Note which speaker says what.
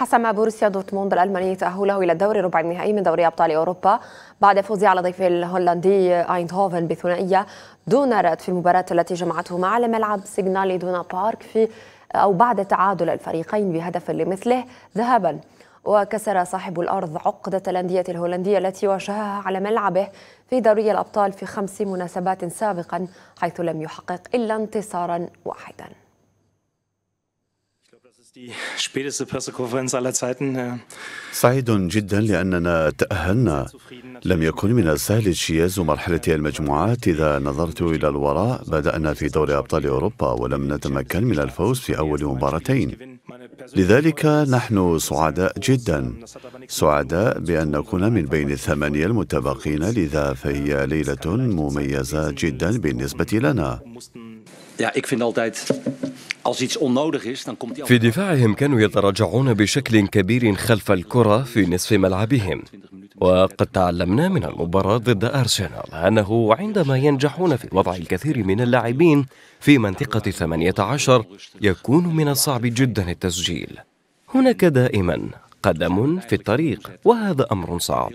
Speaker 1: حسم بروسيا دورتموند الألماني تأهله إلى الدور ربع النهائي من دوري أبطال أوروبا بعد فوزه على ضيفه الهولندي أيندهوفن بثنائية. دون رد في المباراة التي جمعتهما على ملعب سيجنال إيدونا بارك في أو بعد تعادل الفريقين بهدف لمثله ذهابا وكسر صاحب الأرض عقدة الأندية الهولندية التي واجهها على ملعبه في دوري الأبطال في خمس مناسبات سابقا حيث لم يحقق إلا انتصارا واحدا.
Speaker 2: سعيد جدا لأننا تأهلنا. لم يكن من السهل اجتياز مرحلة المجموعات إذا نظرت إلى الوراء. بدأنا في دوري أبطال أوروبا ولم نتمكن من الفوز في أول مباراتين. لذلك نحن سعداء جدا. سعداء بأن نكون من بين الثمانية المتبقين لذا فهي ليلة مميزة جدا بالنسبة لنا.
Speaker 3: في دفاعهم كانوا يتراجعون بشكل كبير خلف الكرة في نصف ملعبهم. وقد تعلمنا من المباراة ضد أرسنال أنه عندما ينجحون في وضع الكثير من اللاعبين في منطقة 18 يكون من الصعب جدا التسجيل. هناك دائما قدم في الطريق وهذا أمر صعب.